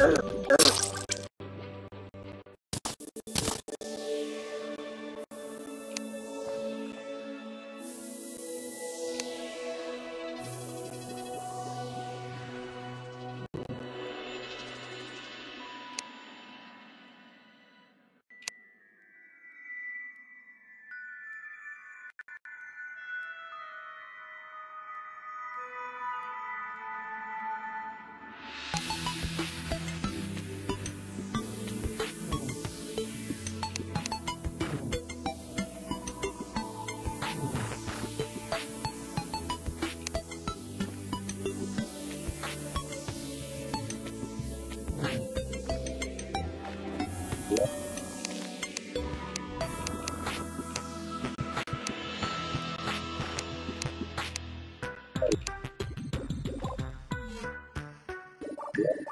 Ugh. Yeah.